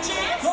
chance.